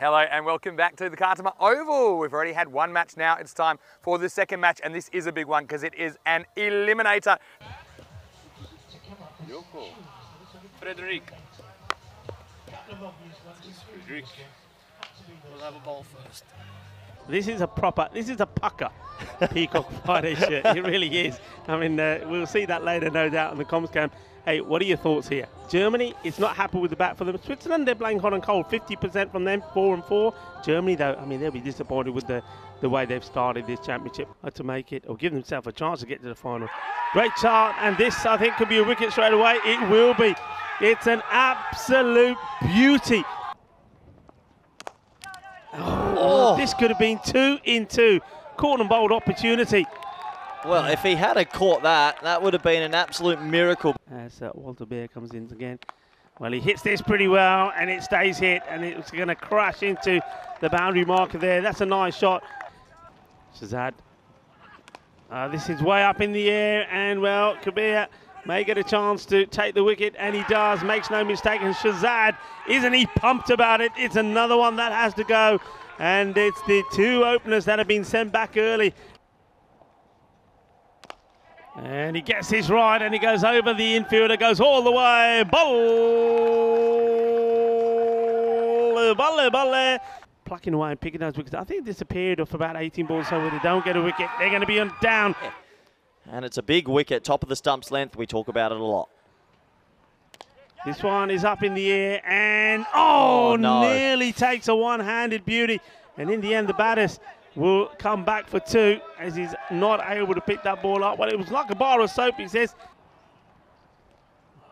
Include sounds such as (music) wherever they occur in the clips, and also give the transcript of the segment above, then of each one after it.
Hello and welcome back to the Cartama Oval. We've already had one match now. It's time for the second match and this is a big one because it is an eliminator. Yoko. Frederic. Frederic. We'll have a ball first. This is a proper, this is a pucker (laughs) Peacock Friday shirt. It really is. I mean, uh, we'll see that later, no doubt, in the comms cam. Hey, what are your thoughts here? Germany is not happy with the bat for them. Switzerland, they're playing hot and cold. 50% from them, 4 and 4. Germany, though, I mean, they'll be disappointed with the, the way they've started this championship. Uh, to make it, or give themselves a chance to get to the final. Great start, and this, I think, could be a wicket straight away. It will be. It's an absolute beauty. Oh, this could have been two in two. Caught and bowled opportunity. Well, if he had caught that, that would have been an absolute miracle. As uh, Walter Bear comes in again. Well, he hits this pretty well, and it stays hit, and it's going to crash into the boundary marker there. That's a nice shot. Shazad. Uh, this is way up in the air, and well, Kabir may get a chance to take the wicket, and he does. Makes no mistake, and Shazad, isn't he pumped about it? It's another one that has to go, and it's the two openers that have been sent back early. And he gets his right and he goes over the infielder, goes all the way. Ball! Ball, ball. Plucking away and picking those wickets. I think this a period of about 18 balls, so when they don't get a wicket, they're going to be on down. And it's a big wicket, top of the stump's length. We talk about it a lot. This one is up in the air and oh, Oh, no. nearly takes a one-handed beauty. And in the end, the batters will come back for two as he's not able to pick that ball up. Well, it was like a bar of soap, he says.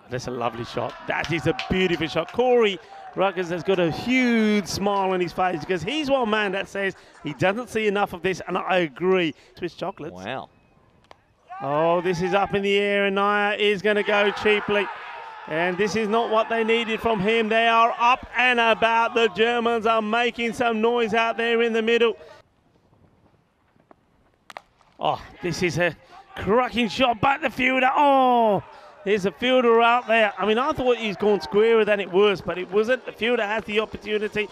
That's a lovely shot. That is a beautiful shot. Corey Rutgers has got a huge smile on his face because he's one man that says he doesn't see enough of this, and I agree. Swiss chocolates. Wow. Oh, this is up in the air, and Naya is going to go cheaply. And this is not what they needed from him. They are up and about. The Germans are making some noise out there in the middle. Oh, this is a cracking shot back the fielder. Oh, there's a fielder out there. I mean, I thought he's gone squarer than it was, but it wasn't. The fielder has the opportunity.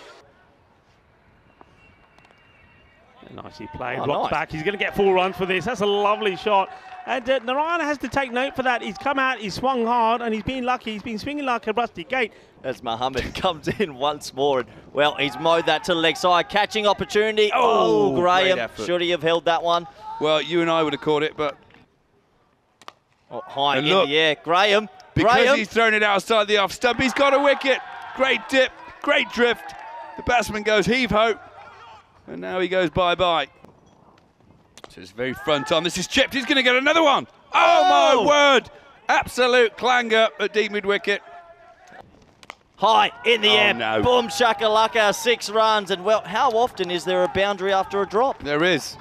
Nicely played. Oh, Rock nice. back. He's going to get four runs for this. That's a lovely shot. And uh, Narayana has to take note for that. He's come out, he's swung hard, and he's been lucky. He's been swinging like a rusty gate. As Mohammed (laughs) comes in once more. And, well, he's mowed that to the leg side. Catching opportunity. Oh, Oh, Graham. Should he have held that one? Well, you and I would have caught it, but Oh, high And in look, the air. Graham. because Graham. he's thrown it outside the off stump, he's got a wicket. Great dip, great drift. The batsman goes heave ho, and now he goes bye bye. So it's very front on. This is chipped. He's going to get another one. Oh, Oh! my word! Absolute clanger at deep mid wicket. High in the Oh, air. no. Boom, shakalaka. Six runs. And, well, how often is there a boundary after a drop? There is.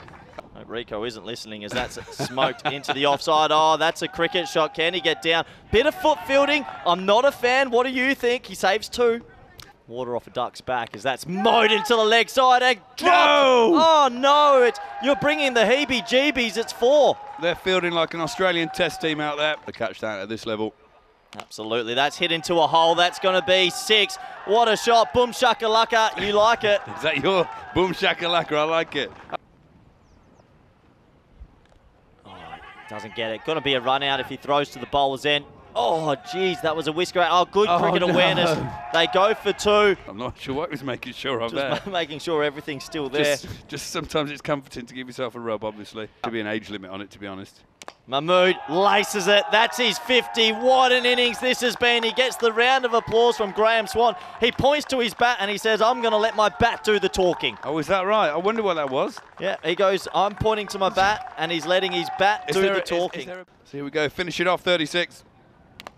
Oh, Rico isn't listening as that's smoked into the offside. Oh, that's a cricket shot. Can he get down? Bit of foot fielding. I'm not a fan. What do you think? He saves two. Water off a duck's back as that's mowed into the leg side and dropped. No! Oh no! It's you're bringing the heebie-jeebies. It's four. They're fielding like an Australian test team out there The catch that at this level. Absolutely, that's hit into a hole. That's going to be six. What a shot! Boom shakalaka. You like it? (laughs) Is that your boom shakalaka? I like it. Oh, doesn't get it. Going to be a run out if he throws to the bowler's end. Oh, geez, that was a whisker out. Oh, good Oh, cricket no. awareness. They go for two. I'm not sure what he was making sure of there. (laughs) Making sure everything's still there. Just, just sometimes it's comforting to give yourself a rub, obviously. Should be an age limit on it, to be honest. Mahmood laces it. That's his 50. What an innings this has been. He gets the round of applause from Graeme Swann. He points to his bat and he says, I'm going to let my bat do the talking. Oh, is that right? I wonder what that was. Yeah, he goes, I'm pointing to my bat and he's letting his bat Is do there the a- is- talking. is there a- so here we go. Finish it off, 36.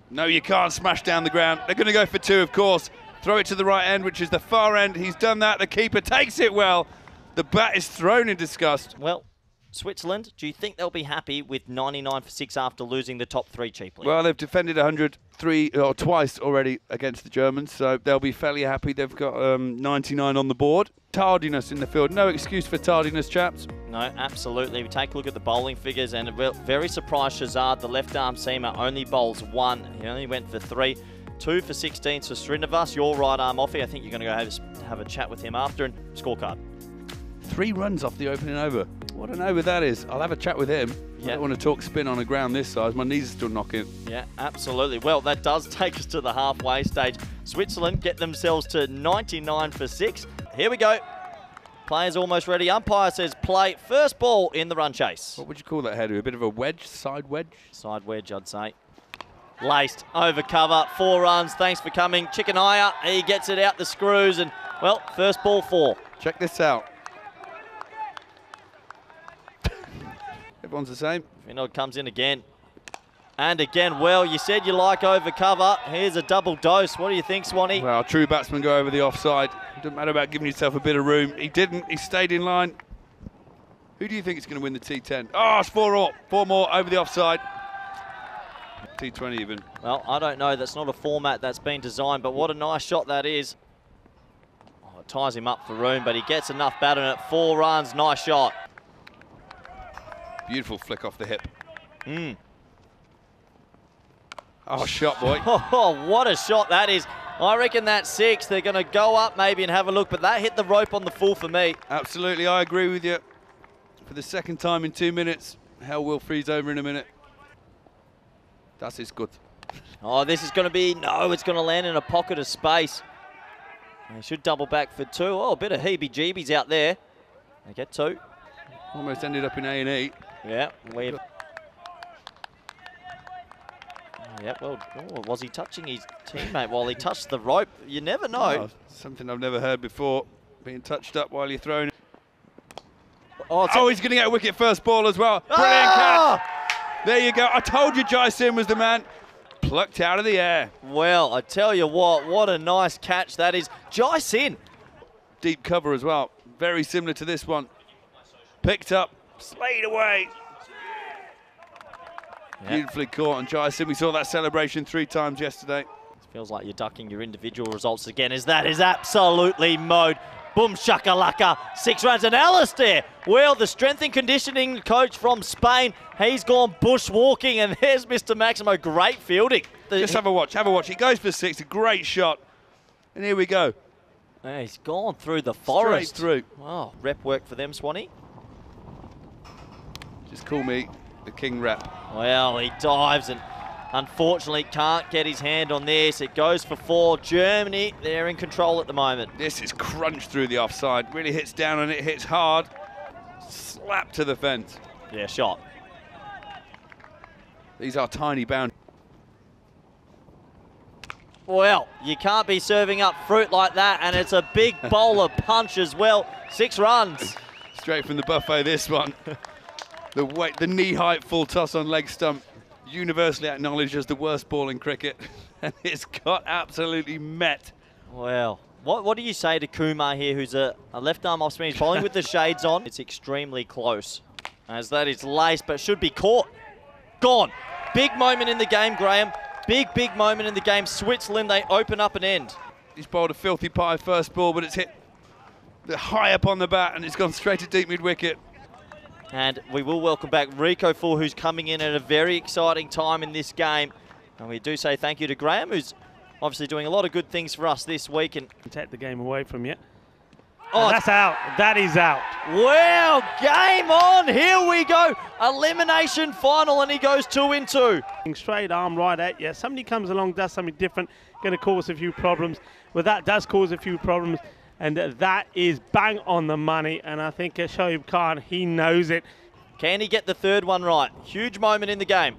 No, you can't smash down the ground. They're going to go for two, of course. Throw it to the right end, which is the far end. He's done that. The keeper takes it well. The bat is thrown in disgust. Well, Switzerland, do you think they'll be happy with 99 for 6 after losing the top three cheaply? Well, they've defended 100 three or twice already against the Germans, so they'll be fairly happy. They've got um, 99 on the board. Tardiness in the field. No excuse for tardiness, chaps. No, absolutely. We take a look at the bowling figures, and very surprised Shazad, the left arm seamer, only bowls one. He only went for three. Two for 16 for Srinivas, your right arm offie. I think you're going to go have, have a chat with him after and scorecard. Three runs off the opening over. What an over that is. I'll have a chat with him. I don't want to talk spin on a ground this size. My knees are still knocking. Yeah, absolutely. Well, that does take us to the halfway stage. Switzerland get themselves to 99 for six. Here we go. Players almost ready. Umpire says play. First ball in the run chase. What would you call that header? A bit of a wedge, side wedge? Side wedge, I'd say. Laced over cover. Four runs. Thanks for coming. Chicken Chickenaya. He gets it out the screws. And, well, first ball four. Check this out. Everyone's the same. Vinod comes in again. And again, well, you said you like over cover. Here's a double dose. What do you think, Swanee? Well, true batsmen go over the offside. Doesn't matter about giving yourself a bit of room. He didn't. He stayed in line. Who do you think is going to win the T10? Oh, ah, it's four all. Four more over the offside. T20 even. Well, I don't know. That's not a format that's been designed, but what a nice shot that is. Oh, it ties him up for room, but he gets enough bat in it. Four runs, nice shot. Beautiful flick off the hip. Mm. Oh, shot, boy. (laughs) Oh, what a shot that is. I reckon that's six. They're going to go up maybe and have a look, but that hit the rope on the full for me. Absolutely, I agree with you. For the second time in two minutes, hell will freeze over in a minute. That is his good. Oh, this is going to be, no, it's going to land in a pocket of space. They should double back for two. Oh, a bit of heebie-jeebies out there. They get two. Almost ended up in A&E. Yeah, we've. Yeah, well, oh, was he touching his teammate while he touched the rope? You never know. Oh, something I've never heard before. Being touched up while you're throwing. Oh, Oh, he's going to get a wicket first ball as well. Brilliant Ah! catch. There you go. I told you Jai Sim was the man. Plucked out of the air. Well, I tell you what, what a nice catch that is. Jai Sin. Deep cover as well. Very similar to this one. Picked up, slayed away. Yeah. Beautifully caught on Jai Sim. We saw that celebration three times yesterday. Feels like you're ducking your individual results again, as that is absolutely mode. Boom shakalaka, six runs. And Alistair, well, the strength and conditioning coach from Spain, he's gone bushwalking, and there's Mr. Maximo. Great fielding. The- Just have a watch, have a watch. He goes for six, a great shot. And here we go. Yeah, he's gone through the forest. through. Wow, rep work for them, Swanee. Just call me the king rep. Well, he dives and unfortunately can't get his hand on this. It goes for four. Germany, they're in control at the moment. This is crunched through the offside. Really hits down and it, hits hard. Slap to the fence. Yeah, shot. These are tiny bound. Well, you can't be serving up fruit like that, and it's a big bowler (laughs) punch as well. Six runs. Straight from the buffet, this one. (laughs) the weight, the knee height full toss on leg stump. Universally acknowledged as the worst ball in cricket. (laughs) and it's got absolutely met. Well, what, what do you say to Kumar here, who's a, a left arm off spin? He's bowling with the shades on. It's extremely close, as that is laced, but should be caught. Gone. Big moment in the game, Graham. Big, big moment in the game. Switzerland, they open up an end. He's bowled a filthy pie first ball, but it's hit high up on the bat and it's gone straight to deep mid wicket. And we will welcome back Rico Full, who's coming in at a very exciting time in this game. And we do say thank you to Graham, who's obviously doing a lot of good things for us this week. And Take the game away from you. Oh, that's out. That is out. well, game on. Here we go. Elimination final, and he goes two in two. Straight arm right at you. Somebody comes along, does something different, going to cause a few problems. Well, that does cause a few problems, and that is bang on the money. And I think Shoaib Khan, he knows it. Can he get the third one right? Huge moment in the game.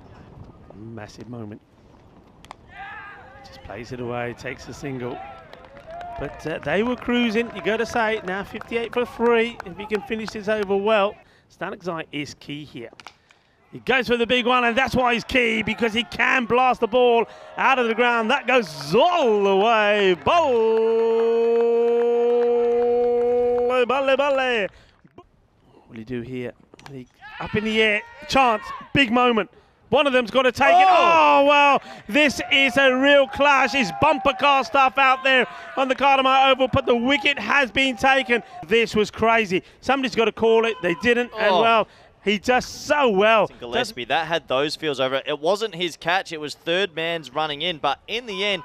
Massive moment. Just plays it away, takes a single. But uh, they were cruising. You got to say now 58 for three. If he can finish this over well, Stanek is key here. He goes for the big one, and that's why he's key because he can blast the ball out of the ground. That goes all the way. Bowl, balle, balle. What will he do here? He, up in the air, chance, big moment. One of them's got to take it. Oh! Oh, well, this is a real clash. It's bumper car stuff out there on the Cartama Oval, but the wicket has been taken. This was crazy. Somebody's got to call it. They didn't, and Oh. well, he does so well. Gillespie, that had those feels over it. It wasn't his catch, it was third man's running in, but in the end,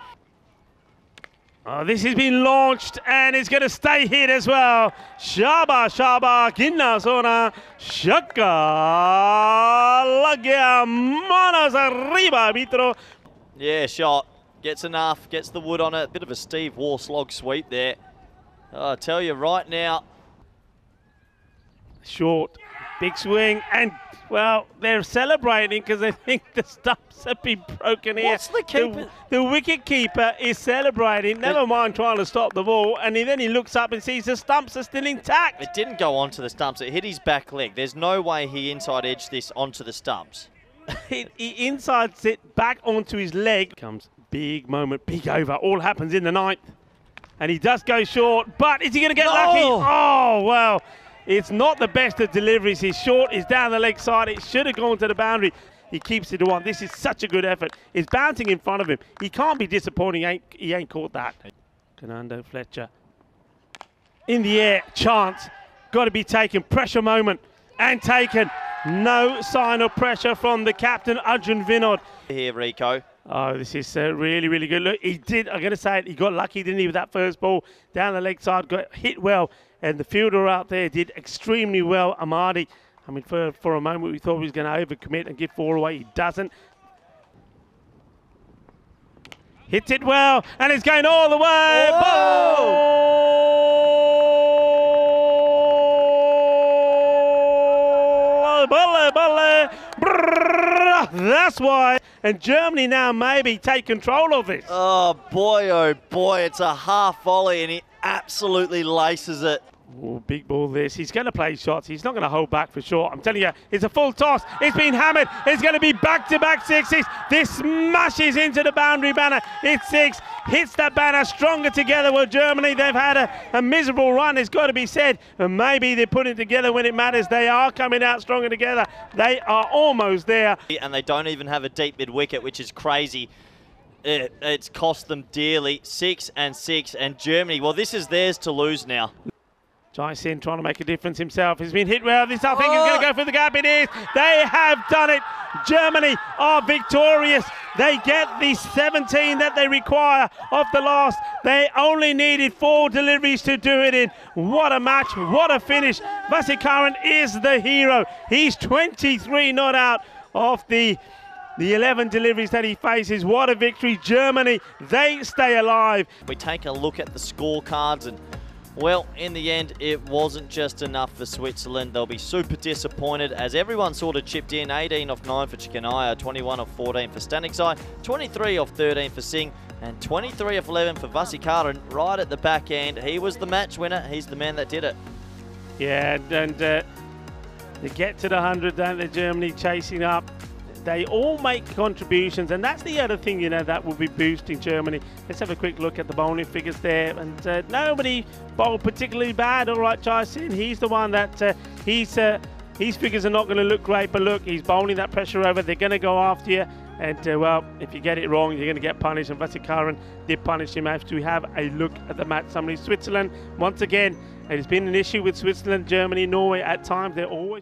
Oh, this has been launched and it's going to stay hit as well. Shaba Shaba Kinna Sona Shaka Lagia Manos arriba Vitro. Yeah, shot. Gets enough, gets the wood on it. Bit of a Steve Waugh slog sweep there. Oh, I tell you right now, Short, big swing, and well, they're celebrating because they (laughs) think the stumps have been broken here. What's the keeper- The, wicket keeper is celebrating, never mind trying to stop the ball, and he, then he looks up and sees the stumps are still intact. it didn't go onto the stumps. It hit his back leg. There's no way he inside edged this onto the stumps. (laughs) he, he insides it back onto his leg. Comes big moment, big over. All happens in the ninth. And he does go short, but is he going to get lucky? Oh, well, it's not the best of deliveries. His short is down the leg side. It should have gone to the boundary. He keeps it to one. This is such a good effort. It's bouncing in front of him. He can't be disappointing. He ain't, he ain't caught that. Fernando Fletcher in the air, chance, got to be taken, pressure moment, and taken. No sign of pressure from the captain, Arjun Vinod. Here, Rico. Oh, this is uh, really, really good. Look, he did, I'm going to say it, he got lucky, didn't he, with that first ball down the leg side, got hit well, and the fielder out there did extremely well, Amadi. I mean, for, for a moment, we thought he was going to overcommit and give four away. He doesn't. Hits it well, and it's going all the way. Ball! Balle, balle. That's why. And Germany now maybe take control of this. Oh, boy, oh, boy. It's a half volley, and he absolutely laces it. Oh, big ball this. He's going to play shots. He's not going to hold back for sure. I'm telling you, it's a full toss. It's been hammered. It's going to be back-to-back sixes. This smashes into the boundary banner. It's six. Hits that banner stronger together with Germany. They've had a, a miserable run, it's got to be said. And maybe they're putting it together when it matters. They are coming out stronger together. They are almost there. And they don't even have a deep mid wicket, which is crazy. It, it's cost them dearly. Six and six. And Germany, well, this is theirs to lose now. Jai Sin trying to make a difference himself. He's been hit well. This I think he's going to oh. go for the gap. It is. They have done it. Germany are victorious. They get the 17 that they require of the last. They only needed four deliveries to do it in. What a match. What a finish. Vasikaran is the hero. He's 23 not out of the the 11 deliveries that he faces. What a victory. Germany, they stay alive. We take a look at the scorecards and well, in the end, it wasn't just enough for Switzerland. They'll be super disappointed as everyone sort of chipped in. 18 off 9 for Chikanaya, 21 off 14 for Staniksai, 23 off 13 for Singh, and 23 off 11 for Vasikaran right at the back end. He was the match winner. He's the man that did it. Yeah, and uh, they get to the 100, don't they, Germany chasing up. They all make contributions, and that's the other thing, you know, that will be boosting Germany. Let's have a quick look at the bowling figures there. And uh, nobody bowled particularly bad. All right, Chai he's the one that uh, he's. Uh, his figures are not going to look great, but look, he's bowling that pressure over. They're going to go after you. And, uh, well, if you get it wrong, you're going to get punished. And Vasikaran did punish him after we have a look at the match summary. Switzerland, once again, it has been an issue with Switzerland, Germany, Norway at times. They're always.